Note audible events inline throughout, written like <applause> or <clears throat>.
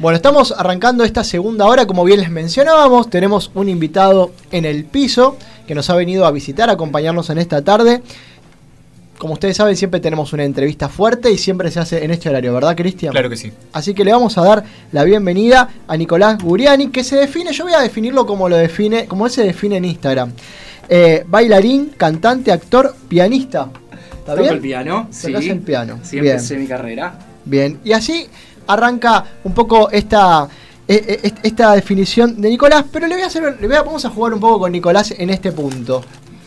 Bueno, estamos arrancando esta segunda hora, como bien les mencionábamos, tenemos un invitado en el piso que nos ha venido a visitar, a acompañarnos en esta tarde. Como ustedes saben, siempre tenemos una entrevista fuerte y siempre se hace en este horario, ¿verdad, Cristian? Claro que sí. Así que le vamos a dar la bienvenida a Nicolás Guriani, que se define, yo voy a definirlo como lo define, como él se define en Instagram. Eh, bailarín, cantante, actor, pianista. ¿Está Toco el piano, sí. el piano. Sí, empecé mi carrera. Bien, y así arranca un poco esta, e, e, esta definición de Nicolás, pero le voy a hacer, le voy a, vamos a jugar un poco con Nicolás en este punto.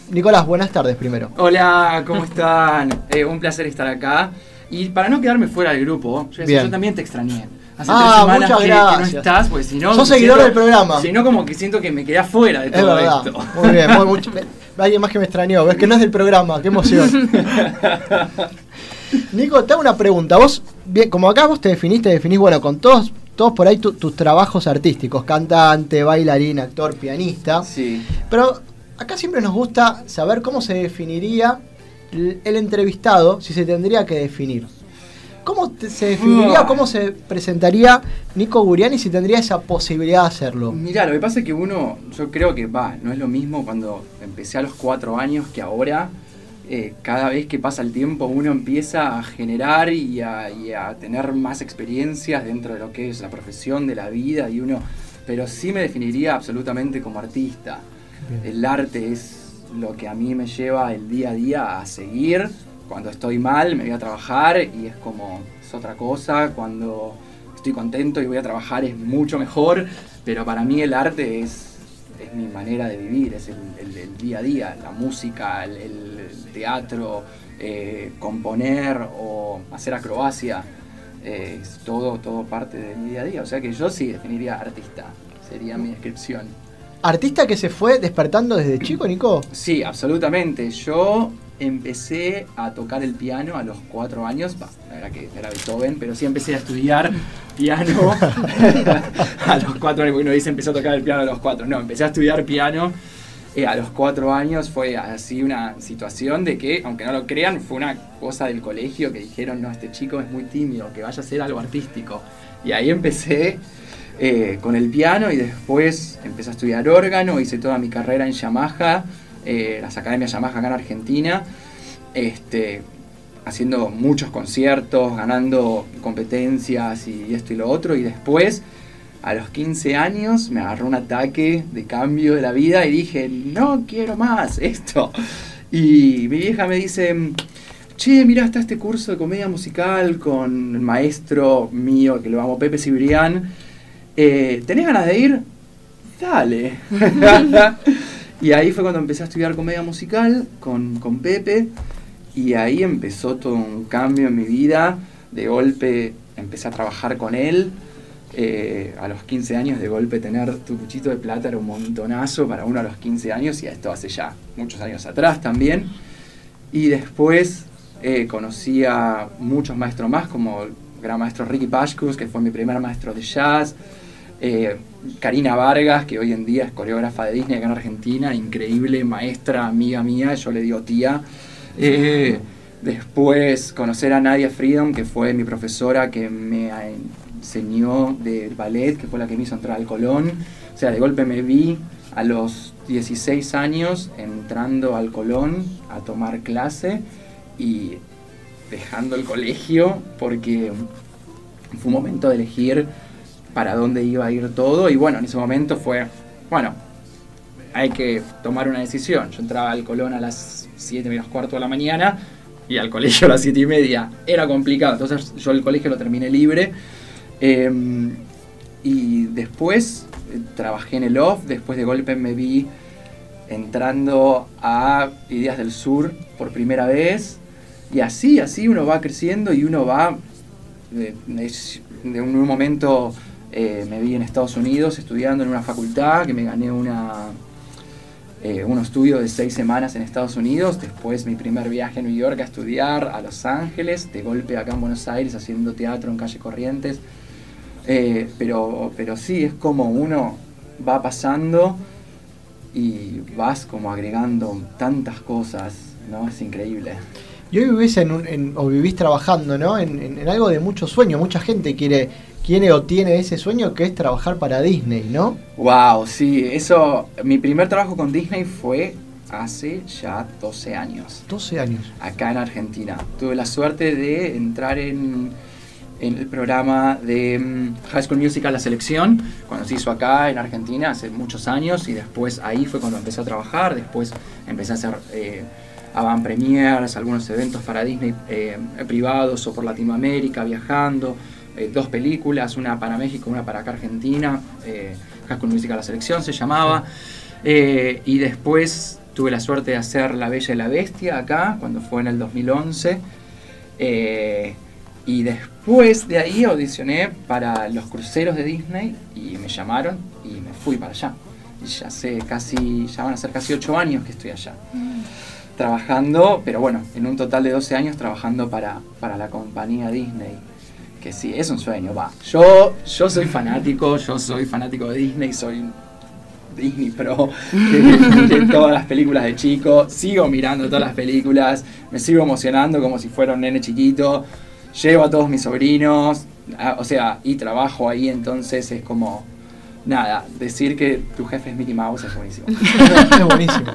Nicolás, buenas tardes primero. Hola, ¿cómo <laughs> están? Eh, un placer estar acá. Y para no quedarme fuera del grupo, yo, también te extrañé. Hace ah, tres muchas gracias. no estás, pues si no. Sos seguidor del programa. Si no, como que siento que me quedé afuera de todo esto. Muy bien, muy, mucho, <laughs> alguien más que me extrañó. Ves que no es del programa, qué emoción. <laughs> Nico, te hago una pregunta. Vos, bien, como acá vos te definiste, definís, bueno, con todos, todos por ahí tus trabajos artísticos, cantante, bailarín, actor, pianista. Sí. Pero acá siempre nos gusta saber cómo se definiría el, entrevistado, si se tendría que definir. ¿Cómo se definiría, ah. cómo se presentaría Nico Guriani si tendría esa posibilidad de hacerlo? Mira, lo que pasa es que uno, yo creo que va, no es lo mismo cuando empecé a los cuatro años que ahora. Eh, cada vez que pasa el tiempo uno empieza a generar y a, tener más experiencias dentro de lo que es la profesión, de la vida, y uno, pero sí me definiría absolutamente como artista. El arte es lo que a mí me lleva el día a día a seguir. Cuando estoy mal me voy a trabajar y es como, es otra cosa. Cuando estoy contento y voy a trabajar es mucho mejor, pero para mí el arte es es mi manera de vivir, es el, día a día, la música, el, teatro, eh, componer o hacer acrobacia, eh, es todo, todo parte de mi día a día. O sea que yo sí definiría artista, sería mi descripción. ¿Artista que se fue despertando desde chico, Nico? Sí, absolutamente. Yo empecé a tocar el piano a los cuatro años, la verdad que era Beethoven, pero sí empecé a estudiar <laughs> piano <laughs> a los cuatro años, porque uno dice empezó a tocar el piano a los cuatro, no, empecé a estudiar piano a los cuatro años, fue así una situación de que, aunque no lo crean, fue una cosa del colegio que dijeron, no, este chico es muy tímido, que vaya a hacer algo artístico. Y ahí empecé eh, con el piano y después empecé a estudiar órgano, hice toda mi carrera en Yamaha eh, las academias Yamaha acá en Argentina, este, haciendo muchos conciertos, ganando competencias y esto y lo otro, y después, a los 15 años, me agarró un ataque de cambio de la vida y dije, no quiero más esto. Y mi vieja me dice, che, mira, está este curso de comedia musical con el maestro mío, que lo llamo Pepe Cibrián. Eh, ¿Tenés ganas de ir? Dale. <laughs> Y ahí fue cuando empecé a estudiar comedia musical con, Pepe y ahí empezó todo un cambio en mi vida. De golpe empecé a trabajar con él. Eh, a los 15 años de golpe tener tu cuchito de plata era un montonazo para uno a los 15 años y esto hace ya muchos años atrás también. Y después eh, conocí a muchos maestros más como el gran maestro Ricky Pashkus, que fue mi primer maestro de jazz. Eh, Karina Vargas, que hoy en día es coreógrafa de Disney acá en Argentina, increíble, maestra, amiga mía, yo le digo tía. Eh, después conocer a Nadia Freedom, que fue mi profesora que me enseñó del ballet, que fue la que me hizo entrar al Colón. O sea, de golpe me vi a los 16 años entrando al Colón a tomar clase y dejando el colegio porque fue un momento de elegir para dónde iba a ir todo y bueno, en ese momento fue, bueno, hay que tomar una decisión. Yo entraba al Colón a las 7 menos cuarto de la mañana y al colegio a las 7 y media. Era complicado, entonces yo el colegio lo terminé libre. Em, y después eh, trabajé en el off, después de golpe me vi entrando a Ideas del Sur por primera vez. Y así, así uno va creciendo y uno va de, de un momento eh, me vi en Estados Unidos estudiando en una facultad, que me gané una, eh, un estudio de seis semanas en Estados Unidos, después mi primer viaje a New York a estudiar, a Los Ángeles, de golpe acá en Buenos Aires haciendo teatro en calle Corrientes. Eh, pero, pero sí, es como uno va pasando y vas como agregando tantas cosas, ¿no? Es increíble. Y hoy vivís en, un, o vivís trabajando, ¿no? En, en, algo de mucho sueño. Mucha gente quiere quiere o tiene ese sueño que es trabajar para Disney, ¿no? Wow, sí, eso, mi primer trabajo con Disney fue hace ya 12 años. 12 años. Acá en Argentina. Tuve la suerte de entrar en, en el programa de mm, High School Musical La Selección, cuando se hizo acá en Argentina hace muchos años, y después ahí fue cuando empecé a trabajar, después empecé a hacer... Eh, avant premiers, algunos eventos para Disney eh, privados o por Latinoamérica, viajando, eh, dos películas, una para México, una para acá Argentina, eh, High Musical La Selección se llamaba, y después tuve la suerte de hacer La Bella y la Bestia acá, cuando fue en el 2011. Eh, y después de ahí audicioné para los cruceros de Disney y me llamaron y me fui para allá. Y ya sé, casi, ya van a ser casi ocho años que estoy allá. Trabajando, pero bueno, en un total de 12 años trabajando para, para la compañía Disney. Que sí, es un sueño, va. Yo, yo soy fanático, yo soy fanático de Disney, soy Disney Pro, <laughs> que miré todas las películas de chico, sigo mirando todas las películas, me sigo emocionando como si fuera un nene chiquito, llevo a todos mis sobrinos, a- o sea, y trabajo ahí, entonces es como, nada, decir que tu jefe es Mickey Mouse es buenísimo. <laughs> es buenísimo.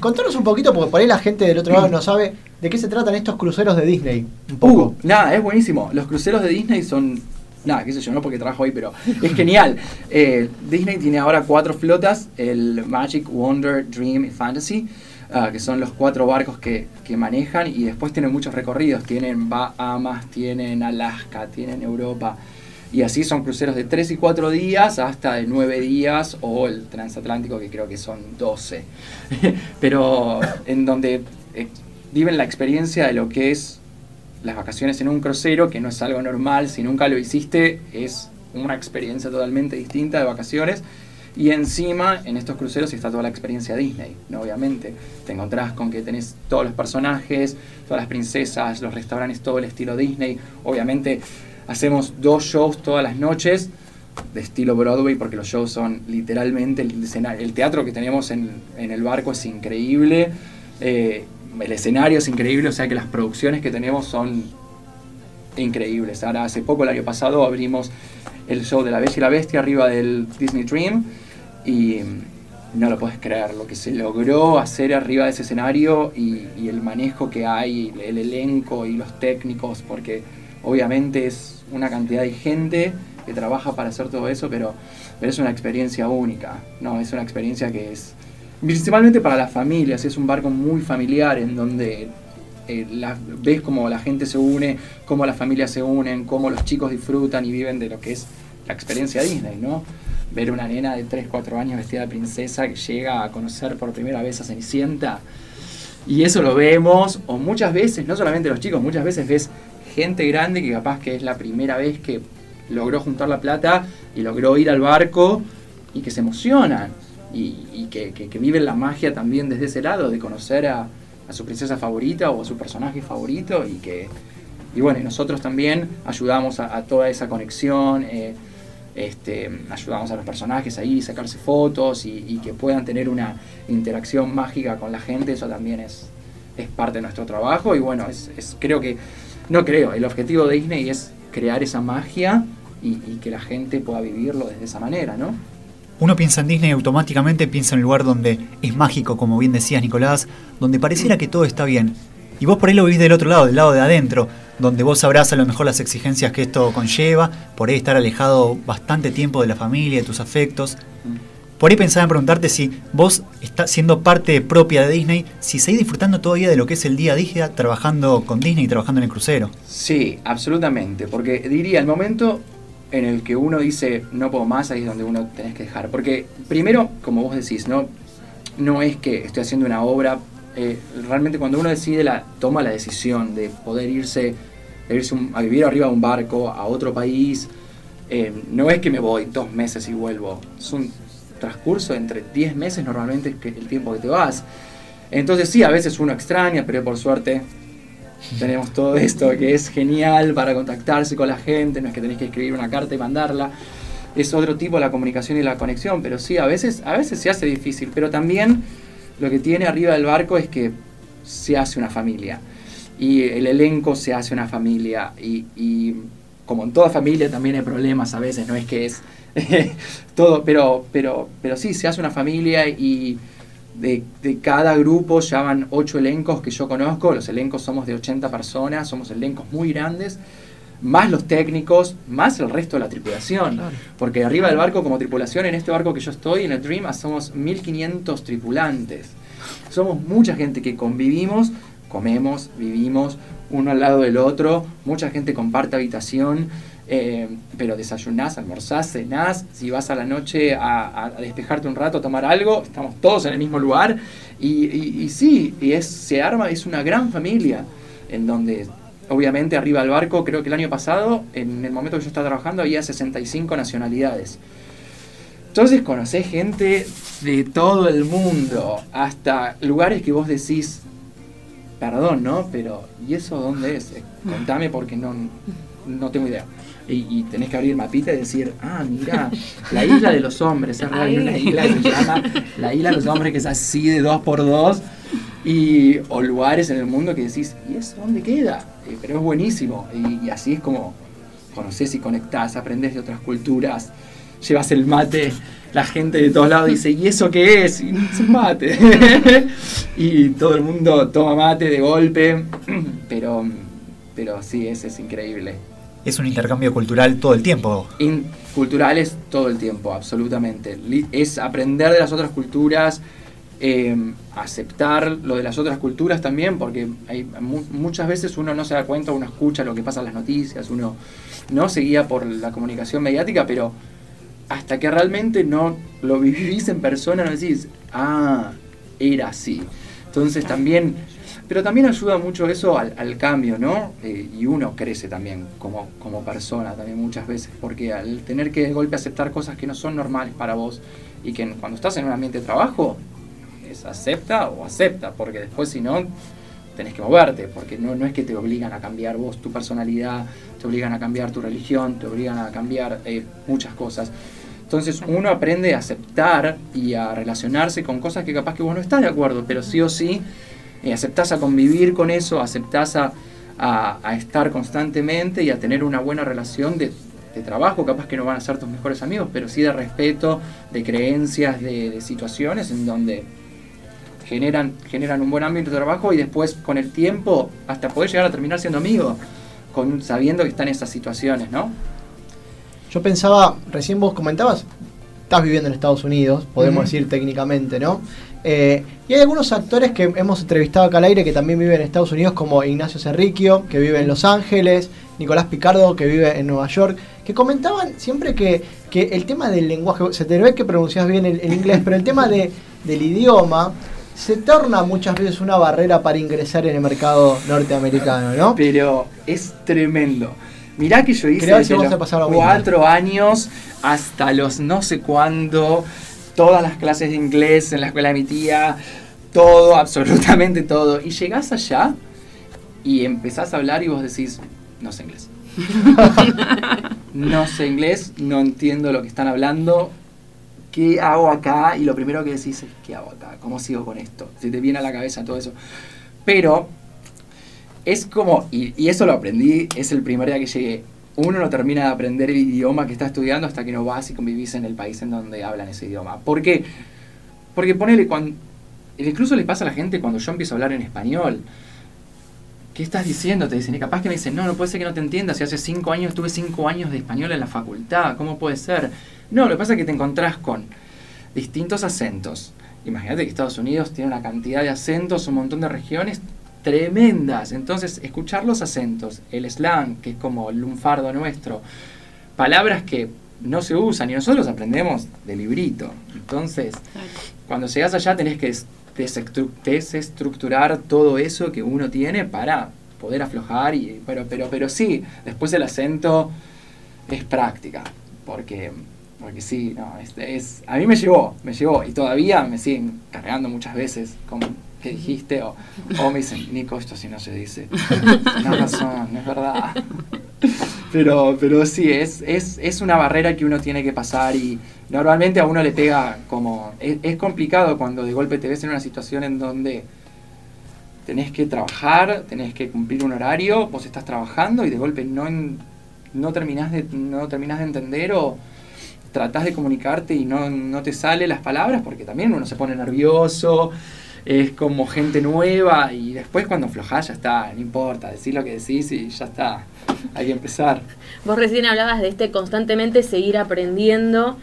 Contanos un poquito, porque por ahí la gente del otro lado no sabe de qué se tratan estos cruceros de Disney. Un poco. Uh, nada, es buenísimo. Los cruceros de Disney son. Nada, qué sé yo, no porque trabajo ahí, pero es genial. Eh, Disney tiene ahora cuatro flotas: el Magic, Wonder, Dream y Fantasy, ah, que son los cuatro barcos que, que manejan. Y después tienen muchos recorridos: tienen Bahamas, tienen Alaska, tienen Europa. Y así son cruceros de 3 y 4 días hasta de 9 días o el transatlántico que creo que son 12. <laughs> Pero en donde eh, viven la experiencia de lo que es las vacaciones en un crucero, que no es algo normal, si nunca lo hiciste es una experiencia totalmente distinta de vacaciones. Y encima en estos cruceros está toda la experiencia Disney, ¿no? obviamente. Te encontrás con que tenés todos los personajes, todas las princesas, los restaurantes, todo el estilo Disney. Obviamente hacemos dos shows todas las noches de estilo Broadway porque los shows son literalmente el, teatro que tenemos en, en el barco es increíble, eh, el escenario es increíble, o sea que las producciones que tenemos son increíbles. Ahora hace poco, el año pasado, abrimos el show de La Bella y la Bestia arriba del Disney Dream y mm, no lo puedes creer lo que se logró hacer arriba de ese escenario y, y el manejo que hay, el elenco y los técnicos, porque obviamente es una cantidad de gente que trabaja para hacer todo eso, pero, pero es una experiencia única, ¿no? Es una experiencia que es principalmente para las familias, es un barco muy familiar en donde eh, la- ves cómo la gente se une, cómo las familias se unen, cómo los chicos disfrutan y viven de lo que es la experiencia Disney, ¿no? Ver una nena de 3, 4 años vestida de princesa que llega a conocer por primera vez a Cenicienta. Y eso lo vemos, o muchas veces, no solamente los chicos, muchas veces ves gente grande que capaz que es la primera vez que logró juntar la plata y logró ir al barco y que se emocionan y, que- que viven la magia también desde ese lado, de conocer a, a su princesa favorita o a su personaje favorito y que, y bueno, nosotros también ayudamos a, toda esa conexión, eh, este, ayudamos a los personajes ahí, sacarse fotos y, que puedan tener una interacción mágica con la gente, eso también es, es parte de nuestro trabajo y bueno, es, creo que, no creo, el objetivo de Disney es crear esa magia y, y que la gente pueda vivirlo desde esa manera, ¿no? Uno piensa en Disney y automáticamente piensa en un lugar donde es mágico, como bien decías Nicolás, donde pareciera que todo está bien. Y vos por ahí lo vivís del otro lado, del lado de adentro, donde vos sabrás a lo mejor las exigencias que esto conlleva, por ahí estar alejado bastante tiempo de la familia, de tus afectos. Por ahí pensaba en preguntarte si vos, estás siendo parte propia de Disney, si seguís disfrutando todavía de lo que es el día a día trabajando con Disney y trabajando en el crucero. Sí, absolutamente, porque diría, el momento en el que uno dice no puedo más, ahí es donde uno tenés que dejar. Porque primero, como vos decís, no, no es que estoy haciendo una obra, eh, realmente cuando uno decide, la, toma la decisión de poder irse, de irse un- a vivir arriba de un barco, a otro país, eh, no es que me voy dos meses y vuelvo, es un transcurso entre 10 meses normalmente el tiempo que te vas. Entonces sí, a veces uno extraña, pero por suerte tenemos todo esto que es genial para contactarse con la gente, no es que tenés que escribir una carta y mandarla. Es otro tipo la comunicación y la conexión, pero sí, a veces, a veces se hace difícil, pero también lo que tiene arriba del barco es que se hace una familia y el elenco se hace una familia y, y como en toda familia también hay problemas a veces, no es que es <laughs> todo, pero, pero, pero sí, se hace una familia y de, de, cada grupo ya van ocho elencos que yo conozco, los elencos somos de 80 personas, somos elencos muy grandes, más los técnicos, más el resto de la tripulación. Claro. Porque arriba del barco como tripulación, en este barco que yo estoy, en el Dream, somos 1500 tripulantes. Somos mucha gente que convivimos, comemos, vivimos uno al lado del otro, mucha gente comparte habitación. Eh, pero desayunás, almorzás, cenás, si vas a la noche a, despejarte un rato, a tomar algo, estamos todos en el mismo lugar. Y, sí, y se arma, es una gran familia, en donde obviamente arriba del barco, creo que el año pasado, en el momento que yo estaba trabajando, había 65 nacionalidades. Entonces conocés gente de todo el mundo, hasta lugares que vos decís, perdón, ¿no? Pero, ¿y eso dónde es? Contame porque no, no tengo idea. Y, y, tenés que abrir mapita y decir, ah, mira, la isla de los hombres, es <laughs> realmente una isla que se llama la isla de los hombres, que es así de dos por dos, y, o lugares en el mundo que decís, ¿y eso dónde queda? Eh, pero es buenísimo, y, y, así es como conoces y conectás, aprendés de otras culturas, llevas el mate, la gente de todos lados dice, ¿y eso qué es? Y es un mate. <laughs> y todo el mundo toma mate de golpe, <clears throat> pero, pero sí, es, es increíble es un intercambio cultural todo el tiempo. In, culturales todo el tiempo, absolutamente. Es aprender de las otras culturas, eh, aceptar lo de las otras culturas también, porque hay, mu muchas veces uno no se da cuenta, uno escucha lo que pasa en las noticias, uno no se guía por la comunicación mediática, pero hasta que realmente no lo vivís en persona, no decís, ah, era así. Entonces también pero también ayuda mucho eso al, cambio, ¿no? Eh, y uno crece también como, como persona, también muchas veces, porque al tener que de golpe aceptar cosas que no son normales para vos y que cuando estás en un ambiente de trabajo, es acepta o acepta, porque después si no, tenés que moverte, porque no, no es que te obligan a cambiar vos tu personalidad, te obligan a cambiar tu religión, te obligan a cambiar eh, muchas cosas. Entonces uno aprende a aceptar y a relacionarse con cosas que capaz que vos no estás de acuerdo, pero sí o sí eh, aceptás a convivir con eso, aceptás a, a, a, estar constantemente y a tener una buena relación de, de, trabajo, capaz que no van a ser tus mejores amigos, pero sí de respeto, de creencias, de, de situaciones en donde generan, generan un buen ámbito de trabajo y después con el tiempo hasta poder llegar a terminar siendo amigos, con, sabiendo que están esas situaciones, ¿no? Yo pensaba, recién vos comentabas, estás viviendo en Estados Unidos, podemos uh -huh. decir técnicamente, ¿no? Eh, y hay algunos actores que hemos entrevistado acá al aire que también viven en Estados Unidos, como Ignacio Cerriquio, que vive en Los Ángeles, Nicolás Picardo, que vive en Nueva York, que comentaban siempre que, que el tema del lenguaje, se te ve que pronuncias bien el, el inglés, pero el tema de, del idioma se torna muchas veces una barrera para ingresar en el mercado norteamericano, ¿no? Pero es tremendo. Mirá que yo hice desde los cuatro años hasta los no sé cuándo todas las clases de inglés en la escuela de mi tía, todo, <laughs> absolutamente todo. Y llegás allá y empezás a hablar y vos decís, no sé inglés. <laughs> no sé inglés, no entiendo lo que están hablando. ¿Qué hago acá? Y lo primero que decís es, ¿qué hago acá? ¿Cómo sigo con esto? Se te viene a la cabeza todo eso. Pero es como, y, y eso lo aprendí, es el primer día que llegué uno no termina de aprender el idioma que está estudiando hasta que no vas y convivís en el país en donde hablan ese idioma. ¿Por qué? Porque ponele cuando. Incluso le pasa a la gente cuando yo empiezo a hablar en español. ¿Qué estás diciendo? Te dicen, capaz que me dicen, no, no puede ser que no te entiendas. Si hace cinco años tuve cinco años de español en la facultad, ¿cómo puede ser? No, lo que pasa es que te encontrás con distintos acentos. Imagínate que Estados Unidos tiene una cantidad de acentos, un montón de regiones tremendas. Entonces, escuchar los acentos, el slang, que es como el lunfardo nuestro, palabras que no se usan y nosotros aprendemos de librito. Entonces, cuando llegas allá tenés que desestructurar todo eso que uno tiene para poder aflojar y pero pero pero sí, después el acento es práctica, porque porque sí, no, es, es a mí me llegó, me llegó y todavía me siguen cargando muchas veces con que dijiste, o, o, me dicen, Nico, esto sí no se dice. <laughs> No razón, no es verdad. Pero, pero sí, es, es, es una barrera que uno tiene que pasar y normalmente a uno le pega como... Es, es complicado cuando de golpe te ves en una situación en donde tenés que trabajar, tenés que cumplir un horario, vos estás trabajando y de golpe no, no terminás de, no terminás de entender o tratás de comunicarte y no, no te sale las palabras porque también uno se pone nervioso, es como gente nueva y después cuando aflojás ya está, no importa, decís lo que decís y ya está, hay que empezar. Vos recién hablabas de este constantemente seguir aprendiendo,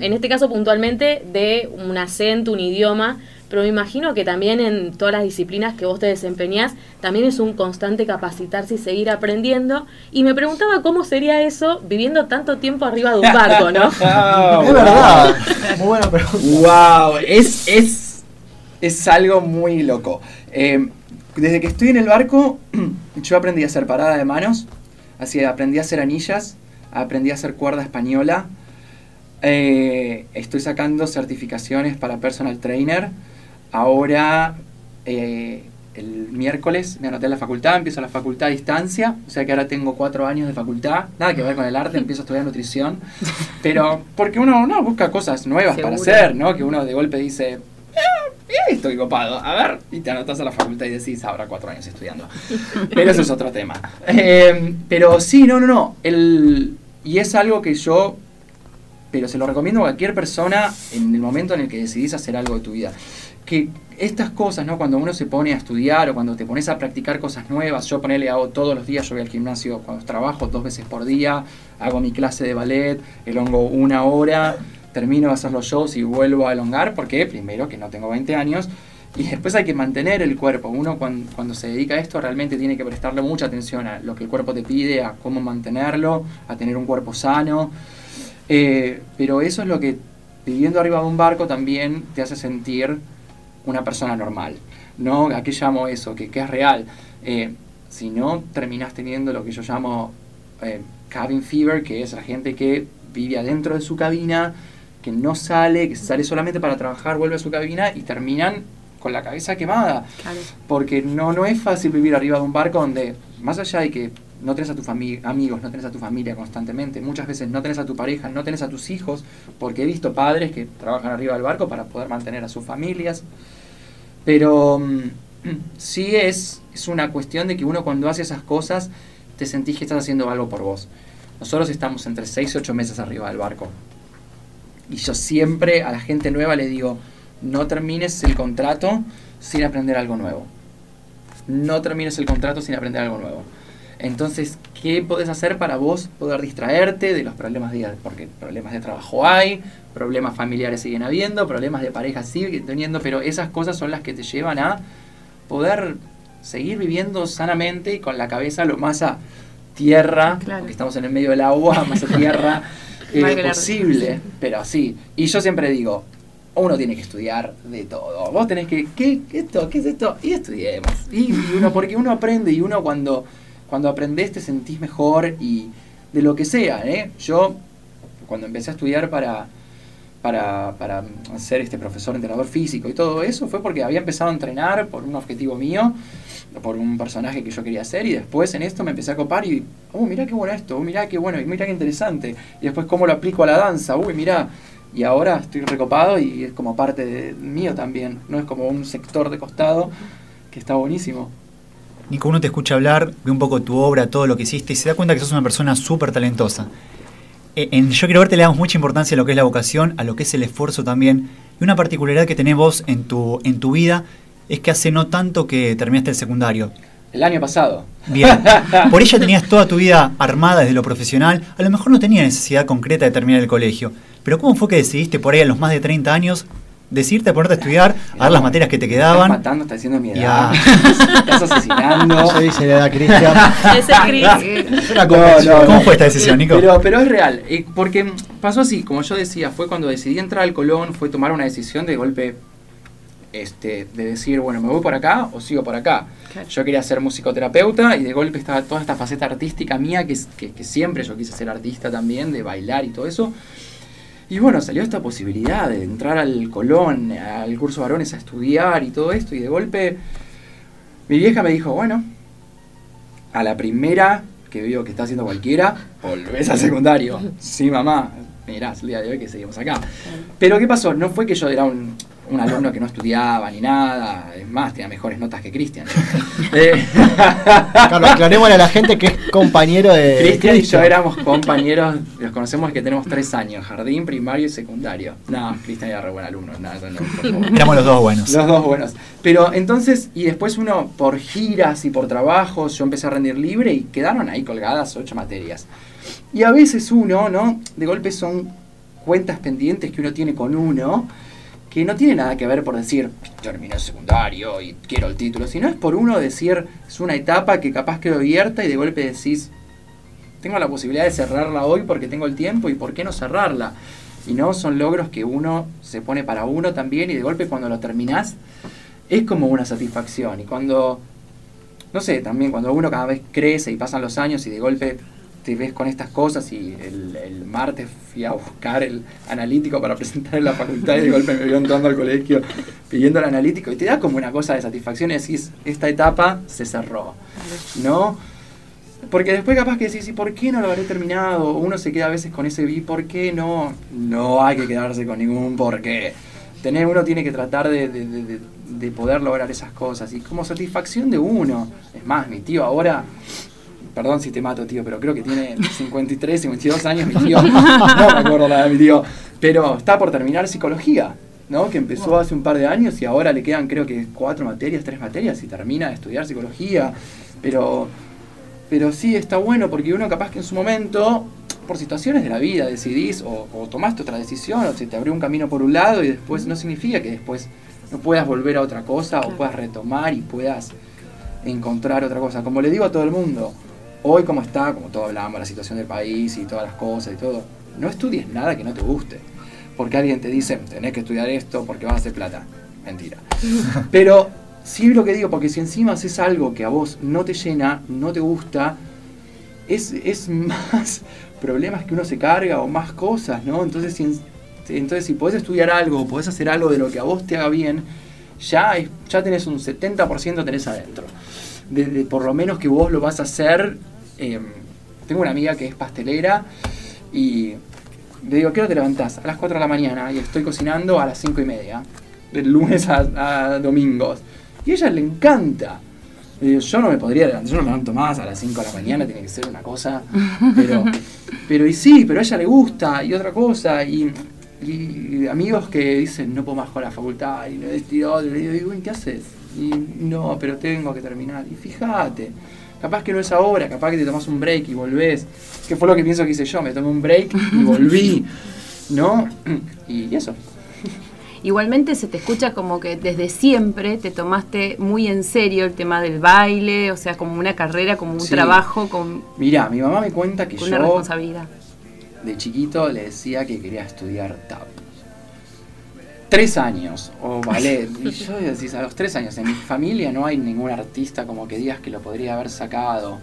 en este caso puntualmente de un acento, un idioma, pero me imagino que también en todas las disciplinas que vos te desempeñás, también es un constante capacitarse y seguir aprendiendo. Y me preguntaba cómo sería eso viviendo tanto tiempo arriba de un barco, ¿no? <laughs> Es wow. verdad. Muy buena pregunta. Wow, es, es, es algo muy loco. Eh, desde que estoy en el barco, <clears throat> yo aprendí a hacer parada de manos, así aprendí a hacer anillas, aprendí a hacer cuerda española. eh, estoy sacando certificaciones para personal trainer. Ahora, eh, el miércoles me anoté en la facultad, empiezo la facultad a distancia, o sea que ahora tengo cuatro años de facultad, nada que ver con el arte, <laughs> empiezo a estudiar nutrición, pero porque uno, uno busca cosas nuevas para hacer, ¿no? Que uno de golpe dice, "Eh, mira esto, qué copado, a ver, y te anotas a la facultad y decís, ahora cuatro años estudiando. Pero eso es otro tema. Eh, pero sí, no, no, no, el, y es algo que yo, pero se lo recomiendo a cualquier persona en el momento en el que decidís hacer algo de tu vida. Que estas cosas, ¿no? Cuando uno se pone a estudiar o cuando te pones a practicar cosas nuevas, yo ponele, hago todos los días, yo voy al gimnasio cuando trabajo dos veces por día, hago mi clase de ballet, elongo una hora, termino de hacer los shows y vuelvo a elongar, porque primero que no tengo 20 años, y después hay que mantener el cuerpo. Uno cuando, se dedica a esto realmente tiene que prestarle mucha atención a lo que el cuerpo te pide, a cómo mantenerlo, a tener un cuerpo sano. Eh, pero eso es lo que viviendo arriba de un barco también te hace sentir una persona normal. ¿no? ¿A qué llamo eso? Que, que es real. Eh, si no, terminás teniendo lo que yo llamo eh, cabin fever, que es la gente que vive adentro de su cabina, que no sale, que sale solamente para trabajar, vuelve a su cabina y terminan con la cabeza quemada. Claro. Porque no, no es fácil vivir arriba de un barco donde, más allá de que no tenés a tus amigos, no tenés a tu familia constantemente, muchas veces no tenés a tu pareja, no tenés a tus hijos, porque he visto padres que trabajan arriba del barco para poder mantener a sus familias. Pero mm, <clears throat> sí es, es una cuestión de que uno cuando hace esas cosas te sentís que estás haciendo algo por vos. Nosotros estamos entre 6 y 8 meses arriba del barco. Y yo siempre a la gente nueva le digo, no termines el contrato sin aprender algo nuevo. No termines el contrato sin aprender algo nuevo. Entonces, ¿qué podés hacer para vos poder distraerte de los problemas de Porque problemas de trabajo hay, problemas familiares siguen habiendo, problemas de pareja siguen teniendo, pero esas cosas son las que te llevan a poder seguir viviendo sanamente y con la cabeza lo más a tierra, Claro. porque estamos en el medio del agua, más a tierra <laughs> eh, posible, pero sí. Y yo siempre digo, uno tiene que estudiar de todo. Vos tenés que, ¿qué, qué esto? ¿Qué es esto? Y estudiemos. Y, y uno, porque uno aprende y uno cuando, cuando aprendés te sentís mejor y de lo que sea, ¿eh? Yo, cuando empecé a estudiar para, para, para ser este profesor entrenador físico y todo eso, fue porque había empezado a entrenar por un objetivo mío, por un personaje que yo quería hacer, y después en esto me empecé a copar y, oh, mirá qué bueno esto, oh, mirá qué bueno, y mirá qué interesante, y después cómo lo aplico a la danza, uy, mirá, y ahora estoy recopado y es como parte de, mío también, no es como un sector de costado que está buenísimo. Nico, uno te escucha hablar, ve un poco tu obra, todo lo que hiciste y se da cuenta que sos una persona súper talentosa. Eh, En Yo Quiero Verte le damos mucha importancia a lo que es la vocación, a lo que es el esfuerzo también. Y una particularidad que tenés vos en tu, en tu vida es que hace no tanto que terminaste el secundario. El año pasado. Bien. <laughs> Por ella tenías toda tu vida armada desde lo profesional. A lo mejor no tenía necesidad concreta de terminar el colegio. Pero ¿cómo fue que decidiste por ahí a los más de 30 años decirte a ponerte a estudiar, a dar las materias que te Estás quedaban? matando, estás diciendo mi Ya. edad. <laughs> Estás asesinando. <laughs> Dice la edad, Cristian. <laughs> Ese una No, no, ¿Cómo no. fue esta decisión, Nico? Pero, pero es real, eh, porque pasó así, como yo decía, fue cuando decidí entrar al Colón, fue tomar una decisión de golpe, este, de decir, bueno, me voy por acá o sigo por acá. Yo quería ser musicoterapeuta y de golpe estaba toda esta faceta artística mía, que, es- que, que siempre yo quise ser artista también, de bailar y todo eso. Y bueno, salió esta posibilidad de entrar al Colón, al curso varones a estudiar y todo esto, y de golpe mi vieja me dijo, bueno, a la primera que veo que está haciendo cualquiera, volvés al secundario. <laughs> Sí, mamá, mirá, es el día de hoy que seguimos acá. Pero ¿qué pasó? No fue que yo era un, un alumno que no estudiaba ni nada, es más, tenía mejores notas que Cristian. <laughs> Eh, Carlos, aclarémosle a la gente que es compañero de. Cristian y yo éramos compañeros, los conocemos que tenemos tres años, jardín, primario y secundario. No, Cristian era re buen alumno, nada, no. Éramos los dos buenos. Los dos buenos. Pero entonces, y después uno por giras y por trabajos, yo empecé a rendir libre y quedaron ahí colgadas ocho materias. Y a veces uno, ¿no? De golpe son cuentas pendientes que uno tiene con uno, que no tiene nada que ver por decir, terminé el secundario y quiero el título, sino es por uno decir, es una etapa que capaz quedó abierta y de golpe decís, tengo la posibilidad de cerrarla hoy porque tengo el tiempo y por qué no cerrarla. Y no, son logros que uno se pone para uno también y de golpe cuando lo terminás es como una satisfacción. Y cuando, no sé, también cuando uno cada vez crece y pasan los años y de golpe te ves con estas cosas y el, martes fui a buscar el analítico para presentar en la facultad y de golpe me vio entrando al colegio pidiendo el analítico y te da como una cosa de satisfacción y decís, esta etapa se cerró, ¿no? Porque después capaz que decís, ¿y por qué no lo habré terminado? Uno se queda a veces con ese vi, ¿por qué no? No hay que quedarse con ningún por qué. Tener, uno tiene que tratar de- de poder lograr esas cosas. Y como satisfacción de uno. Es más, mi tío ahora, perdón si te mato tío, pero creo que tiene 53, 52 años mi tío. <laughs> No me acuerdo la de mi tío. Pero está por terminar psicología. ¿no? Que empezó hace un par de años y ahora le quedan creo que cuatro materias, tres materias y termina de estudiar psicología. Pero pero sí está bueno porque uno capaz que en su momento, por situaciones de la vida, decidís o, o tomaste otra decisión o se te abrió un camino por un lado y después no significa que después no puedas volver a otra cosa o puedas retomar y puedas encontrar otra cosa. Como le digo a todo el mundo, hoy como está, como todos hablamos, la situación del país y todas las cosas y todo, no estudies nada que no te guste. Porque alguien te dice, tenés que estudiar esto porque vas a hacer plata. Mentira. <laughs> Pero sí lo que digo, porque si encima haces algo que a vos no te llena, no te gusta, es, es más problemas que uno se carga o más cosas, ¿no? Entonces si, en- entonces, si podés estudiar algo, podés hacer algo de lo que a vos te haga bien, ya, ya tenés un 70% tenés adentro. De, de por lo menos que vos lo vas a hacer. eh, tengo una amiga que es pastelera y le digo, ¿qué hora te levantás? A las 4 de la mañana y estoy cocinando a las 5 y media, de lunes a, a domingos. Y a ella le encanta. Le digo, yo no me podría levantar, yo no me levanto más a las 5 de la mañana, tiene que ser una cosa. Pero, <laughs> pero y sí, pero a ella le gusta, y otra cosa, y, y amigos que dicen, no puedo más con la facultad, y no esto y lo otro", y le digo, "¿Y ¿qué haces? Y no, pero tengo que terminar. Y fíjate, capaz que no es ahora, capaz que te tomas un break y volvés. Que fue lo que pienso que hice yo, me tomé un break y volví, ¿no? Y eso. Igualmente se te escucha como que desde siempre te tomaste muy en serio el tema del baile, o sea, como una carrera, como un Sí. trabajo con, Mirá, mi mamá me cuenta que con una yo responsabilidad. de chiquito le decía que quería estudiar tap. Tres años, o <laughs> ballet. Y yo decís, a los tres años, en mi familia no hay ningún artista como que digas que lo podría haber sacado.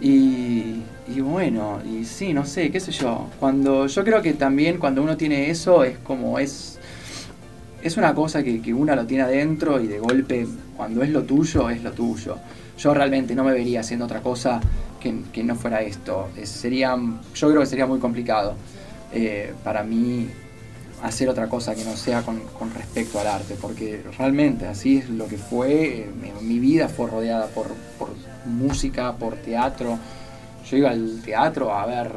Y, y bueno, y sí, no sé, qué sé yo. Cuando yo creo que también cuando uno tiene eso es como es es una cosa que, que uno lo tiene adentro y de golpe cuando es lo tuyo es lo tuyo. Yo realmente no me vería haciendo otra cosa que, que no fuera esto. Es- sería, yo creo que sería muy complicado eh, para mí hacer otra cosa que no sea con, respecto al arte, porque realmente así es lo que fue. eh, mi, mi vida fue rodeada por, música, por teatro. Yo iba al teatro a ver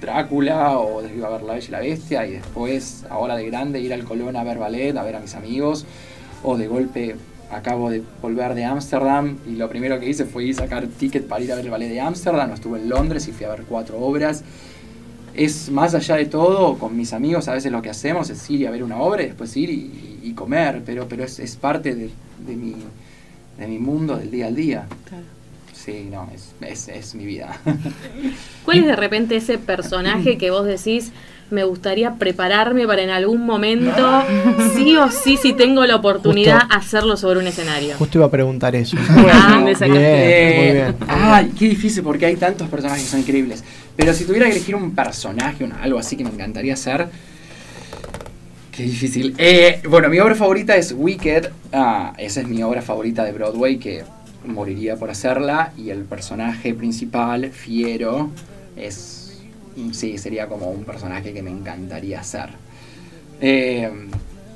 Drácula o iba a ver La Bella y la Bestia y después, ahora de grande, ir al Colón a ver ballet, a ver a mis amigos o de golpe acabo de volver de Ámsterdam y lo primero que hice fue ir sacar ticket para ir a ver el ballet de Ámsterdam, estuve en Londres y fui a ver cuatro obras. Es más allá de todo, con mis amigos a veces lo que hacemos es ir y a ver una obra y después ir y, y comer, pero, pero es, es parte de, de mi, de mi mundo del día al día. Sí, no, es, es, es mi vida. <laughs> ¿Cuál es de repente ese personaje que vos decís, me gustaría prepararme para en algún momento, sí o sí, si tengo la oportunidad, Justo. hacerlo sobre un escenario? Justo iba a preguntar eso. <laughs> Ah, me bien, sacaste. muy bien. Ay, qué difícil porque hay tantos personajes que son increíbles. Pero si tuviera que elegir un personaje, una- algo así que me encantaría hacer. Qué difícil. Eh, bueno, mi obra favorita es Wicked. Ah, esa es mi obra favorita de Broadway que moriría por hacerla. Y el personaje principal, Fiero, es. Sí, sería como un personaje que me encantaría hacer. Eh,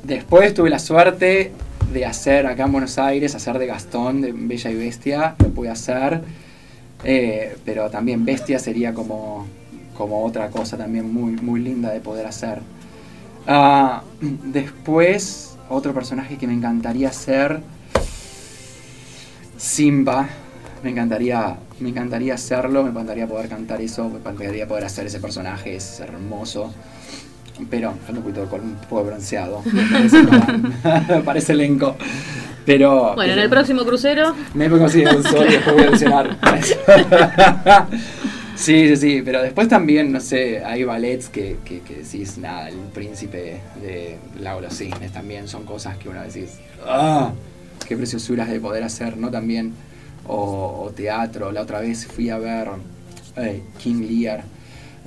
Después tuve la suerte de hacer acá en Buenos Aires, hacer de Gastón, de Bella y Bestia, lo pude hacer. Eh, pero también Bestia sería como, como otra cosa también muy, muy linda de poder hacer. Ah, <clears throat> después, otro personaje que me encantaría hacer, Simba. Me encantaría, me encantaría hacerlo, me encantaría poder cantar eso, me encantaría poder hacer ese personaje, es hermoso. Pero falta un poquito col- un poco bronceado. <laughs> Parece, parece elenco. Pero. Bueno, en el próximo crucero, Me pongo así un sol y después voy a mencionar. <laughs> Sí, sí, sí, pero después también, no sé, hay ballets que, que, que decís, nada, el príncipe de los Cisnes también son cosas que uno decís, ¡ah! ¡Qué preciosuras de poder hacer, ¿no? También, o, o teatro, la otra vez fui a ver eh, King Lear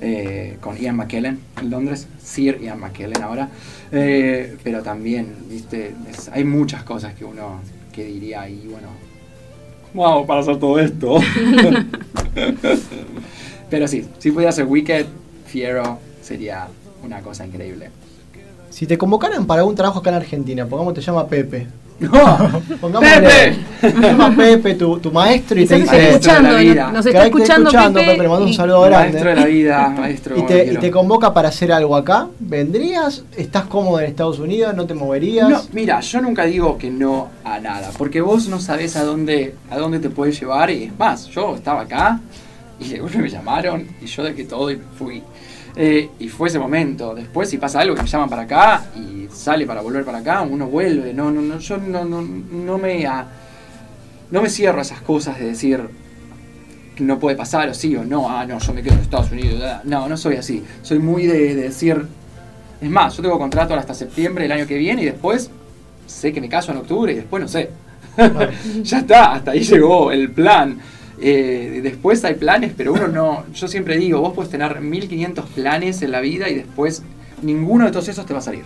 eh, con Ian McKellen en Londres, Sir Ian McKellen ahora, Eh, pero también, viste, es- hay muchas cosas que uno que diría y bueno, ¿cómo hago para hacer todo esto? <laughs> pero sí, si pudiera hacer Wicked, Fiero, sería una cosa increíble. Si te convocaran para un trabajo acá en Argentina, pongamos te llama Pepe. <laughs> ¡No! ¡Pepe! Llama Pepe, tu, tu maestro, y te Quizás nos está dice. Maestro de la escuchando, nos está te escuchando, Pepe, le mando un y- saludo Maestro de la grande. vida, maestro. Y te, y te convoca para hacer algo acá, ¿vendrías? ¿Estás cómodo en Estados Unidos? ¿No te moverías? No, mira, yo nunca digo que no a nada, porque vos no sabés a dónde, a dónde te puedes llevar y es más, yo estaba acá y de me llamaron y yo de que todo y fui. Eh, y fue ese momento. Después si pasa algo que me llaman para acá y sale para volver para acá, uno vuelve. No, no, no, yo no, no, no me a- no me cierro a esas cosas de decir que no puede pasar o sí o no, ah no, yo me quedo en Estados Unidos. ah. No, no soy así. Soy muy de, de decir, es más, yo tengo contrato hasta septiembre del año que viene y después sé que me caso en octubre y después no sé. <laughs> ya está, hasta ahí llegó el plan. Eh, después hay planes, pero uno no. Yo siempre digo, vos puedes tener 1500 planes en la vida y después ninguno de todos esos te va a salir.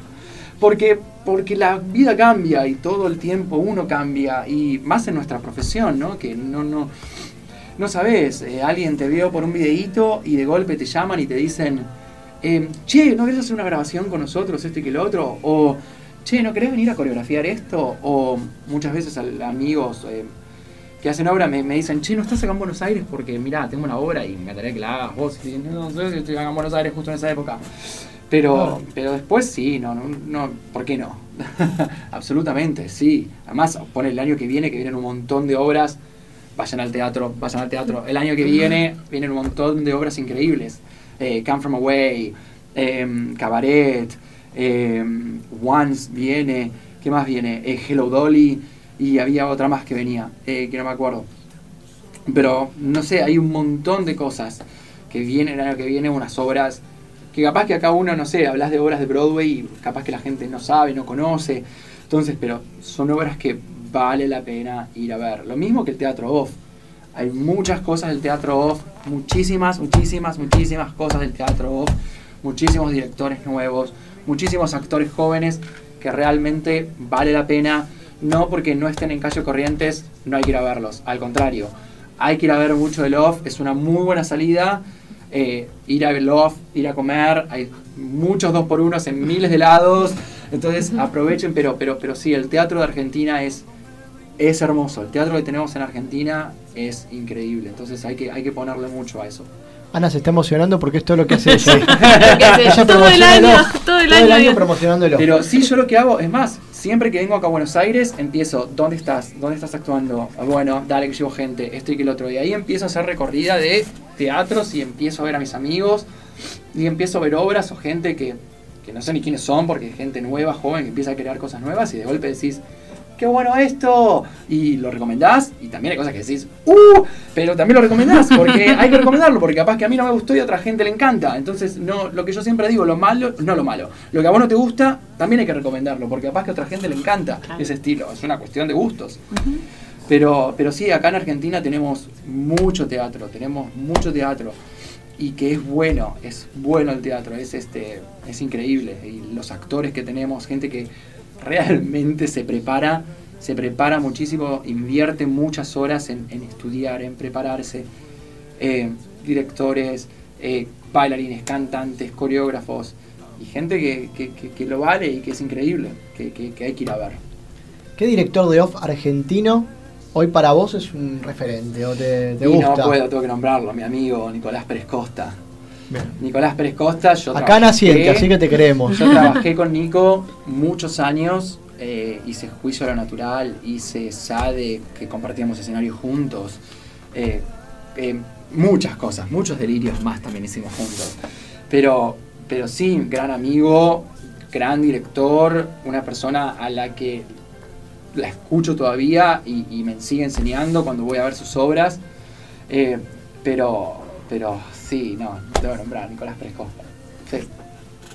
Porque, porque la vida cambia y todo el tiempo uno cambia, y más en nuestra profesión, ¿no? Que no, no, no sabes, eh, alguien te vio por un videíto y de golpe te llaman y te dicen, eh, che, ¿no querés hacer una grabación con nosotros, este que el otro? O, che, ¿no querés venir a coreografiar esto? O muchas veces amigos eh, que hacen obra me, me dicen, che, ¿no estás acá en Buenos Aires? Porque mirá, tengo una obra y me encantaría que la hagas vos. Y no sé si estoy acá en Buenos Aires justo en esa época. Pero, Claro. pero después sí, no, no, no, ¿por qué no? <laughs> Absolutamente, sí. Además, pone el año que viene, que vienen un montón de obras. Vayan al teatro, vayan al teatro. El año que viene vienen un montón de obras increíbles. Eh, Come From Away, em, Cabaret, em, Once viene, ¿qué más viene? Eh, Hello Dolly y había otra más que venía, eh, que no me acuerdo. Pero no sé, hay un montón de cosas que vienen año que viene, unas obras que capaz que acá uno, no sé, hablas de obras de Broadway y capaz que la gente no sabe, no conoce. Entonces, pero son obras que vale la pena ir a ver. Lo mismo que el teatro off. Hay muchas cosas del teatro off, muchísimas, muchísimas, muchísimas cosas del teatro off, muchísimos directores nuevos, muchísimos actores jóvenes que realmente vale la pena, no porque no estén en calle Corrientes, no hay que ir a verlos, al contrario, hay que ir a ver mucho del off, es una muy buena salida, eh, ir a ver off, ir a comer, hay muchos dos por unos en miles de lados, entonces aprovechen, pero, pero, pero sí, el teatro de Argentina es es hermoso. El teatro que tenemos en Argentina es increíble. Entonces hay que, hay que ponerle mucho a eso. Ana se está emocionando porque esto es lo que hace <laughs> ella. Todo el año, todo el año. promocionándolo. Pero sí, yo lo que hago, es más, siempre que vengo acá a Buenos Aires, empiezo, ¿dónde estás? ¿Dónde estás actuando? Ah, Bueno, dale que llevo gente, esto y que el otro. Y ahí empiezo a hacer recorrida de teatros y empiezo a ver a mis amigos y empiezo a ver obras o gente que, que no sé ni quiénes son, porque es gente nueva, joven, que empieza a crear cosas nuevas y de golpe decís, ¡qué bueno esto! Y lo recomendás y también hay cosas que decís, ¡uh! Pero también lo recomendás porque <laughs> hay que recomendarlo, porque capaz que a mí no me gustó y a otra gente le encanta. Entonces, no, lo que yo siempre digo, lo malo, no lo malo, lo que a vos no te gusta, también hay que recomendarlo, porque capaz que a otra gente le encanta Claro. ese estilo, es una cuestión de gustos. Pero, pero sí, acá en Argentina tenemos mucho teatro, tenemos mucho teatro. Y que es bueno, es bueno el teatro, es este, es increíble. Y los actores que tenemos, gente que realmente se prepara, se prepara muchísimo, invierte muchas horas en, en estudiar, en prepararse. Eh, directores, eh, bailarines, cantantes, coreógrafos, y gente que, que- que- que lo vale y que es increíble, que, hay que ir a ver. ¿Qué director de off argentino hoy para vos es un referente o te, te y gusta? no puedo, tengo que nombrarlo, mi amigo Nicolás Pérez Costa. Bien. Nicolás Pérez Costa, yo Acá trabajé- naciente, así que te queremos. Yo trabajé con Nico muchos años, eh, hice Juicio a lo Natural, hice SADE, que compartíamos escenario juntos, eh, eh, muchas cosas, muchos delirios más también hicimos juntos. Pero, pero sí, gran amigo, gran director, una persona a la que la escucho todavía y, y me sigue enseñando cuando voy a ver sus obras. Pero, pero sí, no, debo nombrar, Nicolás Pérez Costa. Sí.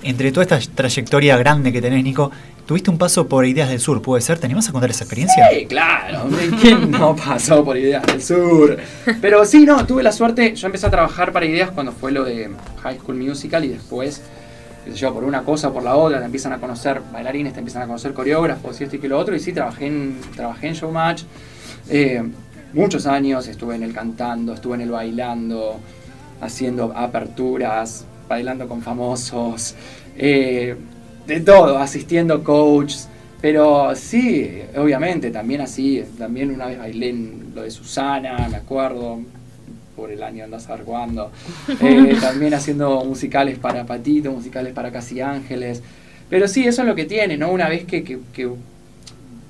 Entre toda esta trayectoria grande que tenés, Nico, tuviste un paso por Ideas del Sur, ¿puede ser? ¿Te animás a contar esa experiencia? Sí, claro. ¿Quién no pasó por Ideas del Sur? Pero sí, no, tuve la suerte. Yo empecé a trabajar para Ideas cuando fue lo de High School Musical y después, qué sé yo, por una cosa o por la otra, te empiezan a conocer bailarines, te empiezan a conocer coreógrafos y esto y que lo otro. Y sí, trabajé en, trabajé en Showmatch eh, muchos años. Estuve en el cantando, estuve en el bailando, haciendo aperturas, bailando con famosos. eh, de todo, asistiendo coaches. Pero sí, obviamente, también así, también una vez bailé en lo de Susana, me acuerdo, por el año andás a cuándo. <laughs> Eh, también haciendo musicales para Patito, musicales para Casi Ángeles. Pero sí, eso es lo que tiene, ¿no? Una vez que, que, que,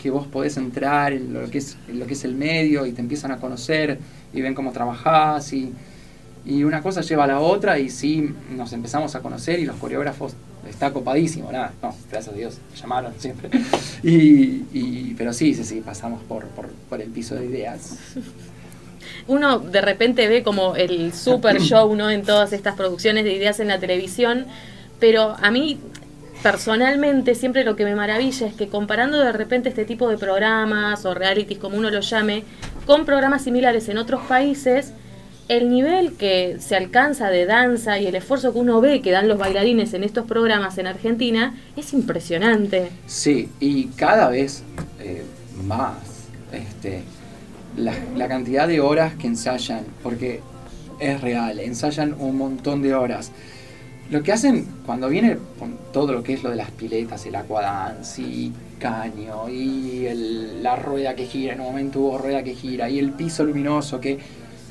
que vos podés entrar en lo, que es, en lo que es el medio y te empiezan a conocer y ven cómo trabajás y, y una cosa lleva a la otra y sí, nos empezamos a conocer y los coreógrafos está copadísimo, nada, no, gracias a Dios, me llamaron siempre. <laughs> Y, y- pero sí, sí, sí, pasamos por, por, por el piso de ideas. uno de repente ve como el super <clears throat> show, ¿no? En todas estas producciones de ideas en la televisión, pero a mí personalmente siempre lo que me maravilla es que comparando de repente este tipo de programas o realities como uno lo llame, con programas similares en otros países, el nivel que se alcanza de danza y el esfuerzo que uno ve que dan los bailarines en estos programas en Argentina es impresionante. Sí, y cada vez eh, más este, la, cantidad de horas que ensayan, porque es real, ensayan un montón de horas. Lo que hacen cuando viene con todo lo que es lo de las piletas, el aquadance y caño y la rueda que gira, en un momento hubo rueda que gira y el piso luminoso que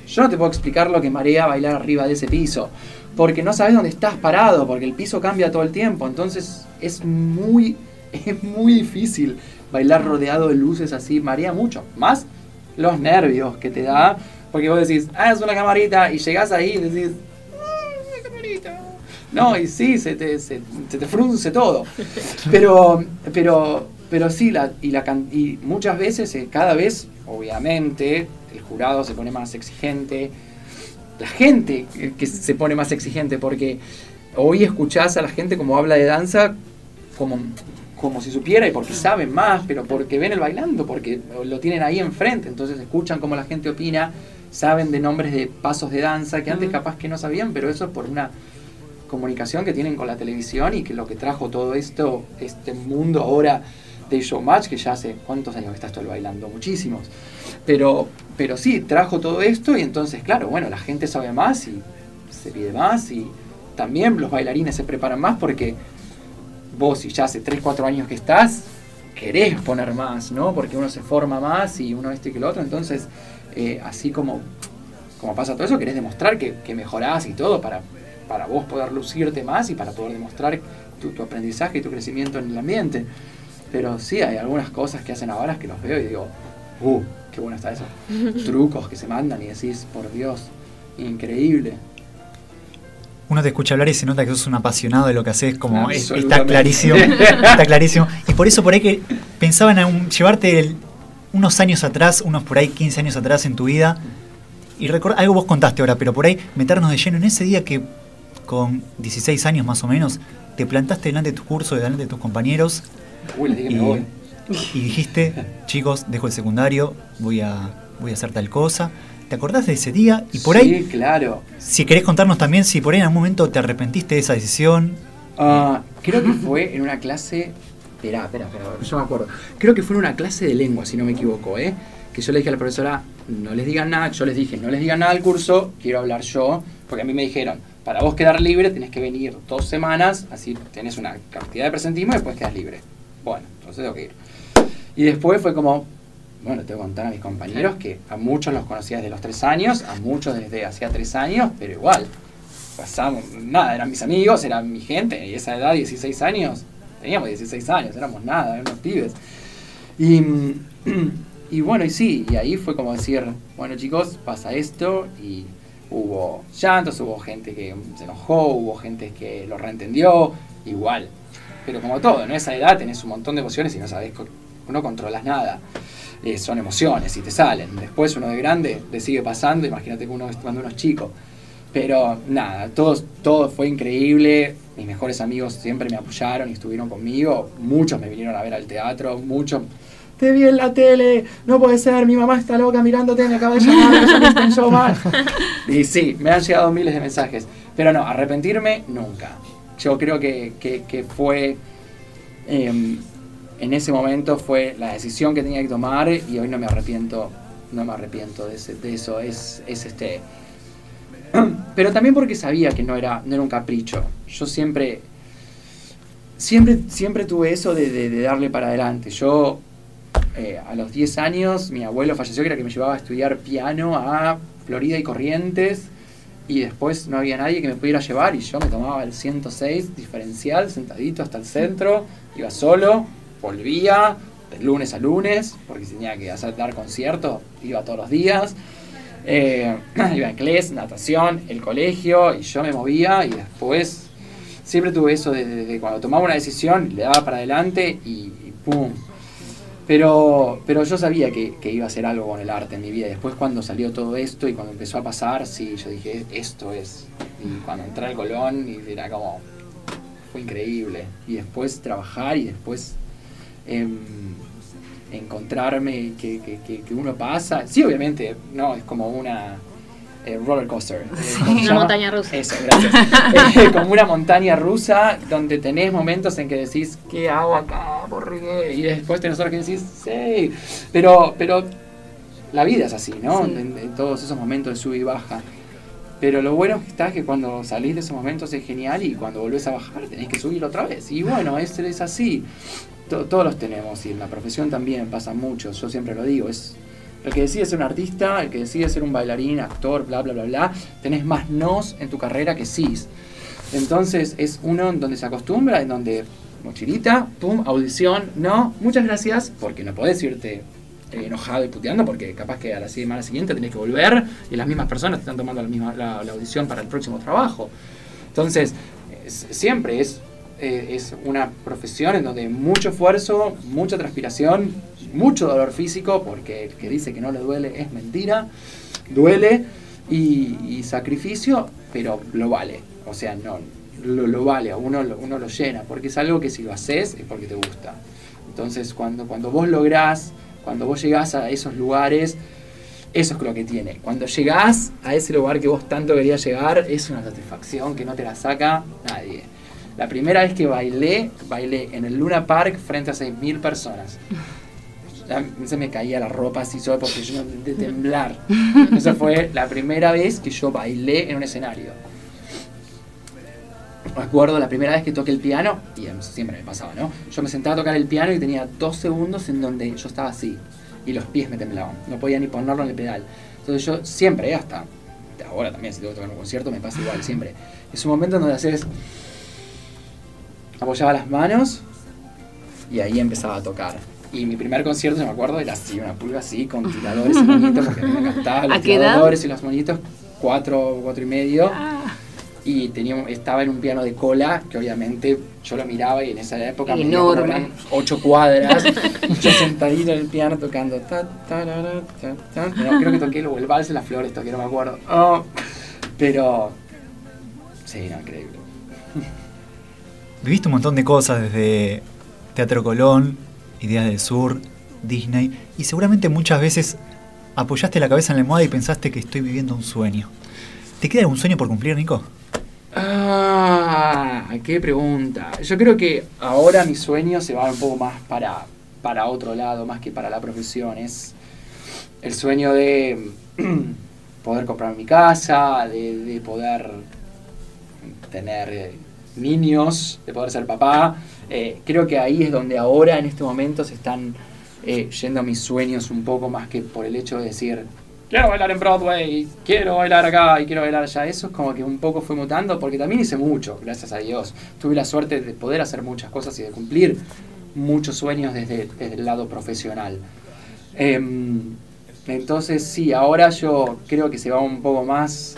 yo no te puedo explicar lo que marea bailar arriba de ese piso, porque no sabes dónde estás parado, porque el piso cambia todo el tiempo, entonces es muy, <laughs> es muy difícil bailar rodeado de luces así, marea mucho, más los nervios que te da, porque vos decís, ah, es una camarita, y llegás ahí y decís, ah, es una camarita. No, y sí, se te, se, se te frunce todo. <laughs> Pero, pero, pero sí, la, y, la, y muchas veces, eh, cada vez, obviamente, el jurado se pone más exigente, la gente que se pone más exigente, porque hoy escuchás a la gente como habla de danza como, como si supiera y porque saben más, pero porque ven el bailando, porque lo tienen ahí enfrente, entonces escuchan cómo la gente opina, saben de nombres de pasos de danza que antes capaz que no sabían, pero eso es por una comunicación que tienen con la televisión y que lo que trajo todo esto, este mundo ahora de showmatch, que ya hace cuántos años que está esto bailando, muchísimos. Pero, pero sí, trajo todo esto y entonces, claro, bueno, la gente sabe más y se pide más y también los bailarines se preparan más porque vos si ya hace 3, 4 años que estás, querés poner más, ¿no? Porque uno se forma más y uno este que el otro, entonces eh, así como, como pasa todo eso, querés demostrar que, que mejorás y todo para, para vos poder lucirte más y para poder demostrar tu, tu aprendizaje y tu crecimiento en el ambiente. Pero sí, hay algunas cosas que hacen ahora que los veo y digo, uh, qué bueno está eso. Trucos que se mandan y decís, por Dios, increíble. Uno te escucha hablar y se nota que sos un apasionado de lo que haces, como es- está clarísimo. <laughs> está clarísimo. Y por eso por ahí que pensaban en llevarte el- unos años atrás, unos por ahí 15 años atrás en tu vida, y recordar, algo vos contaste ahora, pero por ahí meternos de lleno en ese día que con 16 años más o menos, te plantaste delante de tu curso, delante de tus compañeros, Uy, les dije que y, me voy. y dijiste, chicos, dejo el secundario, voy a, voy a hacer tal cosa. ¿Te acordás de ese día? Y por ahí, Sí, claro. si querés contarnos también si por ahí en algún momento te arrepentiste de esa decisión. Ah, creo que fue en una clase. Esperá, espera, espera, yo me acuerdo. Creo que fue en una clase de lengua, si no me equivoco, ¿eh? Que yo le dije a la profesora, no les digan nada, yo les dije, no les digan nada al curso, quiero hablar yo, porque a mí me dijeron, para vos quedar libre tenés que venir dos semanas, así tenés una cantidad de presentismo y después quedas libre. Bueno, entonces tengo que ir. Y después fue como, bueno, tengo que contar a mis compañeros que a muchos los conocía desde los tres años, a muchos desde hacía tres años, pero igual, pasamos, nada, eran mis amigos, eran mi gente, y esa edad, 16 años, teníamos 16 años, éramos nada, éramos pibes. Y, <clears throat> y bueno, y sí, y ahí fue como decir, bueno chicos, pasa esto, y hubo llantos, hubo gente que se enojó, hubo gente que lo reentendió, igual. Pero como todo, en esa edad tenés un montón de emociones y no sabés, no controlas nada. Eh, son emociones y te salen. Después uno de grande le sigue pasando, imagínate que uno cuando uno es chico. Pero nada, todo, todo fue increíble. Mis mejores amigos siempre me apoyaron y estuvieron conmigo. Muchos me vinieron a ver al teatro, muchos te vi en la tele, no puede ser, mi mamá está loca mirándote, me acaba de llamar, ya me mal. <laughs> Y sí, me han llegado miles de mensajes. Pero no, arrepentirme nunca. Yo creo que, que, fue, em, en ese momento fue la decisión que tenía que tomar y hoy no me arrepiento, no me arrepiento de, de eso. Es, es este... <clears throat> Pero también porque sabía que no era, no era un capricho. Yo siempre, siempre, siempre tuve eso de, de darle para adelante. Yo eh, a los 10 años mi abuelo falleció, que era que me llevaba a estudiar piano a Florida y Corrientes, y después no había nadie que me pudiera llevar, y yo me tomaba el 106 diferencial, sentadito hasta el centro, iba solo, volvía de lunes a lunes, porque tenía que hacer, dar conciertos, iba todos los días. Eh, <clears throat> iba a inglés, natación, el colegio, y yo me movía, y después siempre tuve eso de, cuando tomaba una decisión, le daba para adelante y, y pum, pero, pero yo sabía que, iba a hacer algo con el arte en mi vida. Después cuando salió todo esto y cuando empezó a pasar, sí, yo dije, esto es. Y cuando entré al Colón, y era como, fue increíble. Y después trabajar y después em, encontrarme que, que, uno pasa. Sí, obviamente, no, es como una eh, roller coaster. Eh, una montaña rusa. Eso, gracias. <laughs> Eh, como una montaña rusa donde tenés momentos en que decís, ¿qué hago acá? ¿Por Y después tenés otros que decís, sí. Pero, pero la vida es así, ¿no? En, todos esos momentos de sub y baja. Pero lo bueno que está es que cuando salís de esos momentos es genial y cuando volvés a bajar tenés que subir otra vez. Y bueno, es, es así. todos los tenemos y en la profesión también pasa mucho. Yo siempre lo digo, es el que decide ser un artista, el que decide ser un bailarín, actor, bla, bla, bla, bla, tenés más nos en tu carrera que sís. Entonces es uno en donde se acostumbra, en donde mochilita, pum, audición, no, muchas gracias, porque no podés irte eh, enojado y puteando, porque capaz que a la semana siguiente tenés que volver y las mismas personas te están tomando la, misma, la, audición para el próximo trabajo. Entonces, siempre es, eh, es una profesión en donde mucho esfuerzo, mucha transpiración, mucho dolor físico, porque el que dice que no le duele es mentira, duele y, sacrificio, pero lo vale. O sea, no, lo, vale, uno, uno lo llena, porque es algo que si lo haces es porque te gusta. Entonces, cuando, cuando vos lográs, cuando vos llegás a esos lugares, eso es lo que tiene. Cuando llegás a ese lugar que vos tanto querías llegar, es una satisfacción que no te la saca nadie. La primera vez que bailé, bailé en el Luna Park frente a 6.000 personas se me caía la ropa así solo porque yo de temblar. Esa fue la primera vez que yo bailé en un escenario. Recuerdo la primera vez que toqué el piano, y siempre me pasaba, ¿no? Yo me sentaba a tocar el piano y tenía dos segundos en donde yo estaba así, y los pies me temblaban, no podía ni ponerlo en el pedal. Entonces yo siempre, hasta ahora también, si tengo que tocar un concierto, me pasa igual, siempre. Es un momento en donde haces. Apoyaba las manos y ahí empezaba a tocar. Y mi primer concierto, se me acuerdo, era así, una pulga así, con tiradores y moñitos, porque me encantaban los tiradores y los moñitos, cuatro, cuatro y medio. Ah. Y tenía, estaba en un piano de cola, que obviamente yo lo miraba y en esa época me eran ocho cuadras, yo sentadito en el piano tocando. Ta, creo que toqué el vals en las flores, que no me acuerdo. Oh, pero, sí, no, increíble. Viviste un montón de cosas desde Teatro Colón, Ideas del Sur, Disney, y seguramente muchas veces apoyaste la cabeza en la almohada y pensaste que estoy viviendo un sueño. ¿Te queda algún sueño por cumplir, Nico? Ah, qué pregunta. Yo creo que ahora mi sueño se va un poco más para, para otro lado, más que para la profesión. Es el sueño de <clears throat> poder comprar mi casa, de, poder tener eh, niños, de poder ser papá. Eh, creo que ahí es donde ahora, en este momento, se están eh, yendo mis sueños un poco más que por el hecho de decir, quiero bailar en Broadway, quiero bailar acá y quiero bailar allá. Eso es como que un poco fue mutando, porque también hice mucho, gracias a Dios. Tuve la suerte de poder hacer muchas cosas y de cumplir muchos sueños desde, desde el lado profesional. Em, entonces sí, ahora yo creo que se va un poco más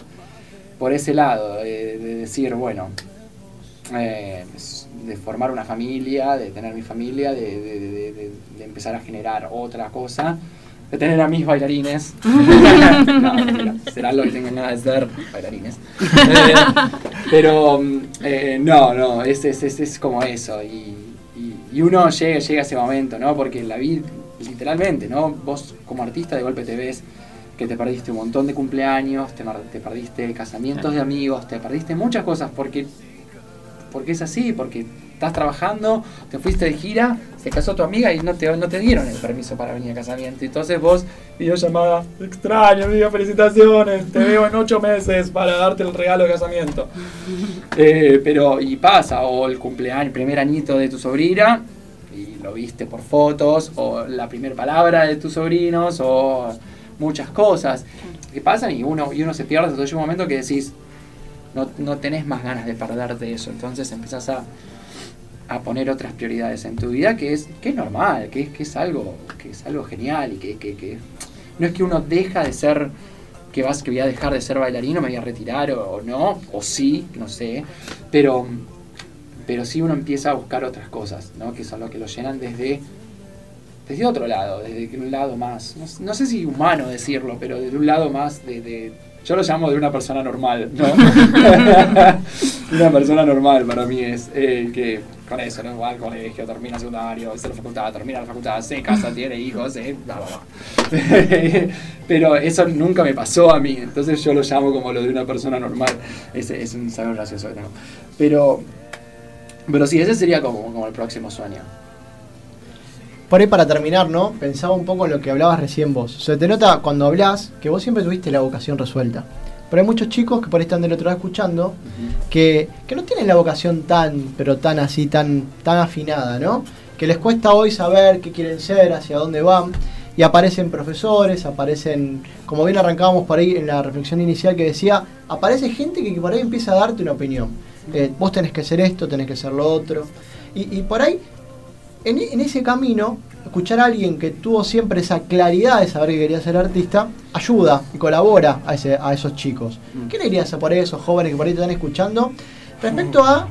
por ese lado, de, de decir, bueno, eh, de formar una familia, de tener mi familia, de, de- de- de- de empezar a generar otra cosa, de tener a mis bailarines. <laughs> no, serán lo que tengan ganas de ser bailarines. Eh, pero eh, no, no, es, es, es, es como eso. Y, y- y uno llega, llega a ese momento, ¿no? Porque la vida, literalmente, ¿no? Vos como artista de golpe te ves que te perdiste un montón de cumpleaños, te perdiste casamientos de amigos, te perdiste muchas cosas porque porque es así, porque estás trabajando, te fuiste de gira, se casó tu amiga y no te, no te dieron el permiso para venir a casamiento. Entonces vos, videollamada, extraño, amiga, felicitaciones, te veo en ocho meses para darte el regalo de casamiento. Eh, pero, y pasa, o el cumpleaños, el primer añito de tu sobrina, y lo viste por fotos, o la primera palabra de tus sobrinos, o muchas cosas que pasan y uno, y uno se pierde. Entonces llega un momento que decís, no, no tenés más ganas de perderte eso. Entonces empezás a, a poner otras prioridades en tu vida, que es, que es normal, que es, que es algo, que es algo genial y que, que, que no es que uno deja de ser que vas que voy a dejar de ser bailarino, me voy a retirar o, no, o sí, no sé, pero pero sí uno empieza a buscar otras cosas, ¿no? Que son lo que lo llenan desde desde otro lado, desde un lado más, no, sé si humano decirlo, pero desde un lado más de- yo lo llamo de una persona normal, ¿no? <laughs> una persona normal para mí es eh, que con eso, ¿no? Va al colegio, termina secundario, hace la facultad, termina la facultad, se casa, tiene hijos, eh, bla, bla, bla. <laughs> Pero eso nunca me pasó a mí, entonces yo lo llamo como lo de una persona normal. Ese es un saber gracioso que tengo. Pero, pero sí, ese sería como, como el próximo sueño. Por ahí para terminar, ¿no? Pensaba un poco en lo que hablabas recién vos. Se te nota cuando hablas que vos siempre tuviste la vocación resuelta. Pero hay muchos chicos que por ahí están del otro lado escuchando que, que no tienen la vocación tan, pero tan así, tan, tan afinada, ¿no? Que les cuesta hoy saber qué quieren ser, hacia dónde van. Y aparecen profesores, aparecen, como bien arrancábamos por ahí en la reflexión inicial que decía, aparece gente que, que por ahí empieza a darte una opinión. Eh, vos tenés que ser esto, tenés que ser lo otro. Y, y por ahí en, en ese camino, escuchar a alguien que tuvo siempre esa claridad de saber que quería ser artista, ayuda y colabora a, ese- a esos chicos. Mm. ¿Qué le dirías a por ahí a esos jóvenes que por ahí te están escuchando respecto a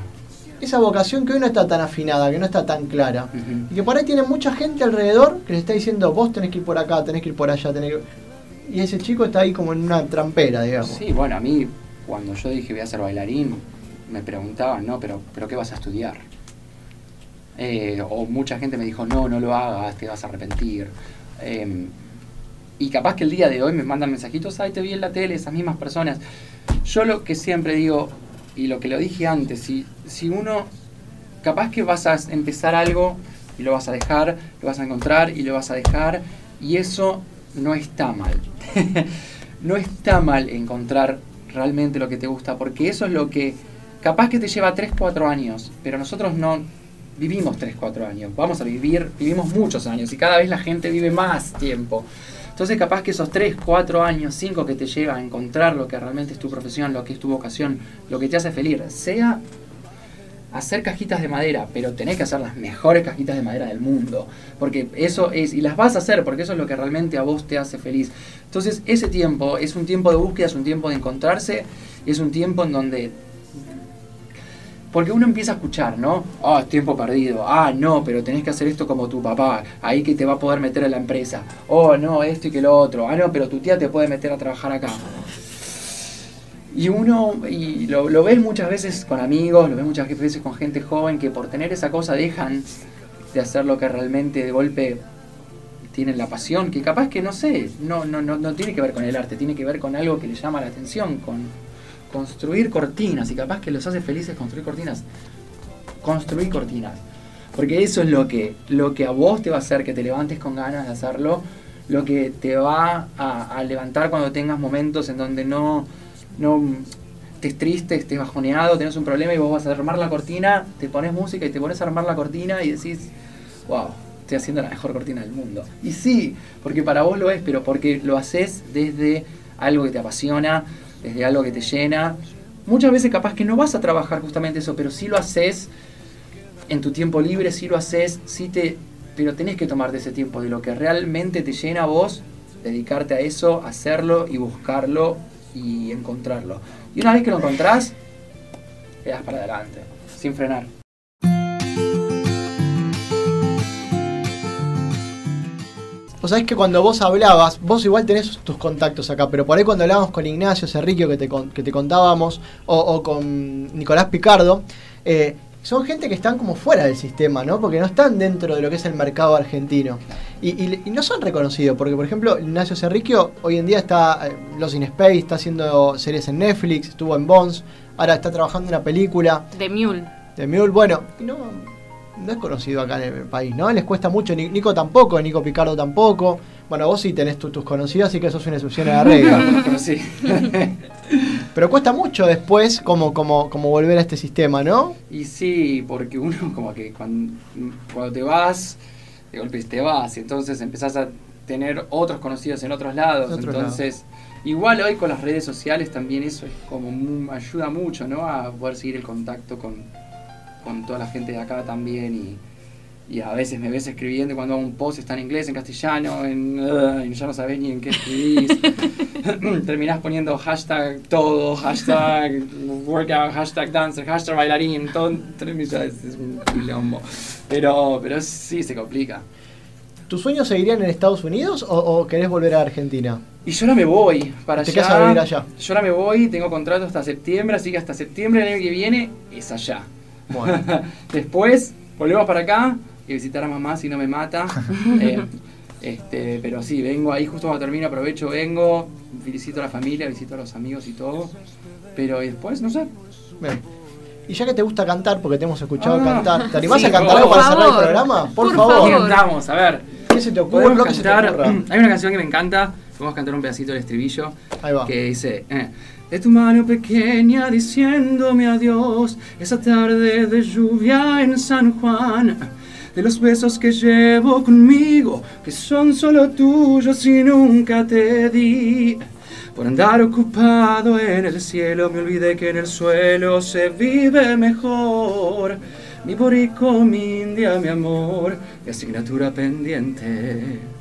esa vocación que hoy no está tan afinada, que no está tan clara? Y que por ahí tiene mucha gente alrededor que les está diciendo, vos tenés que ir por acá, tenés que ir por allá, tenés que... Y ese chico está ahí como en una trampera, digamos. Sí, bueno, a mí cuando yo dije voy a ser bailarín, me preguntaban, no, pero, pero ¿qué vas a estudiar? Eh, o mucha gente me dijo, no, no lo hagas, te vas a arrepentir. Eh, y capaz que el día de hoy me mandan mensajitos, ay, te vi en la tele, esas mismas personas. Yo lo que siempre digo, y lo que lo dije antes, si, si uno, capaz que vas a empezar algo y lo vas a dejar, lo vas a encontrar y lo vas a dejar, y eso no está mal. <laughs> no está mal encontrar realmente lo que te gusta, porque eso es lo que capaz que te lleva 3, 4 años, pero nosotros no vivimos 3, 4 años, vamos a vivir, vivimos muchos años y cada vez la gente vive más tiempo. Entonces capaz que esos 3, 4 años, 5 que te lleva a encontrar lo que realmente es tu profesión, lo que es tu vocación, lo que te hace feliz, sea hacer cajitas de madera, pero tenés que hacer las mejores cajitas de madera del mundo, porque eso es, y las vas a hacer, porque eso es lo que realmente a vos te hace feliz. Entonces ese tiempo es un tiempo de búsqueda, es un tiempo de encontrarse, es un tiempo en donde... Porque uno empieza a escuchar, ¿no? Ah, es tiempo perdido. Ah, no, pero tenés que hacer esto como tu papá. Ahí que te va a poder meter en la empresa. Oh, no, esto y que lo otro. Ah, no, pero tu tía te puede meter a trabajar acá. Y uno, y lo, lo ves muchas veces con amigos, lo ves muchas veces con gente joven que por tener esa cosa dejan de hacer lo que realmente de golpe tienen la pasión, que capaz que no sé, no, no, no, no tiene que ver con el arte, tiene que ver con algo que le llama la atención, con construir cortinas, y capaz que los hace felices construir cortinas. Construir cortinas. Porque eso es lo que, lo que a vos te va a hacer que te levantes con ganas de hacerlo, lo que te va a, levantar cuando tengas momentos en donde no, no, estés triste, estés bajoneado, tenés un problema y vos vas a armar la cortina, te pones música y te pones a armar la cortina y decís, wow, estoy haciendo la mejor cortina del mundo. Y sí, porque para vos lo es, pero porque lo haces desde algo que te apasiona, desde algo que te llena. Muchas veces capaz que no vas a trabajar justamente eso, pero sí lo haces en tu tiempo libre, sí lo haces, sí te, pero tenés que tomarte ese tiempo de lo que realmente te llena a vos, dedicarte a eso, hacerlo y buscarlo y encontrarlo. Y una vez que lo encontrás, le das para adelante, sin frenar. Vos sabés que cuando vos hablabas, vos igual tenés tus contactos acá, pero por ahí cuando hablábamos con Ignacio Cerriquio que te, con- que te contábamos, o, o con Nicolás Picardo, eh, son gente que están como fuera del sistema, ¿no? Porque no están dentro de lo que es el mercado argentino. Y, y- y no son reconocidos, porque por ejemplo, Ignacio Cerriquio hoy en día está eh, Los in Space, está haciendo series en Netflix, estuvo en Bones, ahora está trabajando en una película De Mule. de Mule. Bueno, y no, no es conocido acá en el país, ¿no? Les cuesta mucho, Ni- Nico tampoco, Nico Picardo tampoco. Bueno, vos sí tenés tu- tus conocidos, así que sos una excepción a la regla. <laughs> Pero sí. <laughs> Pero cuesta mucho después como, como, como volver a este sistema, ¿no? Y sí, porque uno <laughs> como que cuando, cuando te vas, de golpe te vas, y entonces empezás a tener otros conocidos en otros lados. En otros entonces, igual hoy con las redes sociales también eso es como ayuda mucho, ¿no? A poder seguir el contacto con, con toda la gente de acá también y, y a veces me ves escribiendo cuando hago un post está en inglés, en castellano, en, uh, y ya no sabés ni en qué escribís. <laughs> Terminás poniendo hashtag todo, hashtag workout, hashtag dancer, hashtag bailarín, todo es, es un quilombo. Pero, pero sí se complica. ¿Tus sueños seguirían en Estados Unidos o, o querés volver a Argentina? Y yo ahora me voy para Te allá. quedas a vivir allá. Yo ahora me voy, tengo contrato hasta septiembre, así que hasta septiembre del año que viene es allá. Bueno. <laughs> Después volvemos para acá y visitar a mamá si no me mata. <laughs> Eh, este, pero sí, vengo ahí justo cuando termino, aprovecho, vengo, visito a la familia, visito a los amigos y todo. Pero después, no sé. Bien. Y ya que te gusta cantar, porque te hemos escuchado Ah, cantar, ¿te animás sí, a cantar algo para cerrar el programa? Por, Por favor. favor. ¿Qué cantamos? A ver. ¿Qué se te ocurre? Lo que se te cantar. ocurra. <clears throat> Hay una canción que me encanta. Podemos cantar un pedacito del estribillo. Ahí va. que dice eh, de tu mano pequeña diciéndome adiós esa tarde de lluvia en San Juan. De los besos que llevo conmigo que son solo tuyos y nunca te di. Por andar ocupado en el cielo me olvidé que en el suelo se vive mejor. Mi borico, mi india, mi amor, mi asignatura pendiente